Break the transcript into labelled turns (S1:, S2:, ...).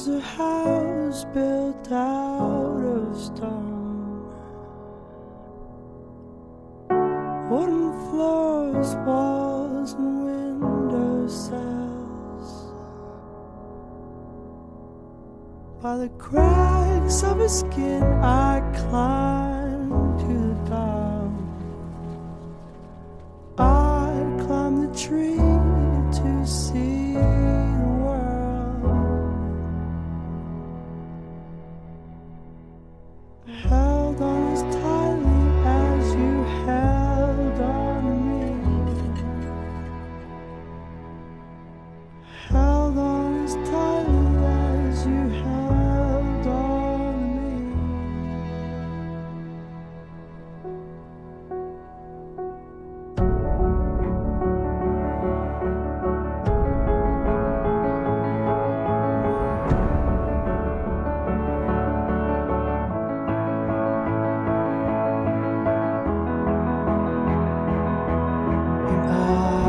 S1: is a house built out of stone. Wooden floors, walls, and window cells. By the cracks of his skin, I climb Held For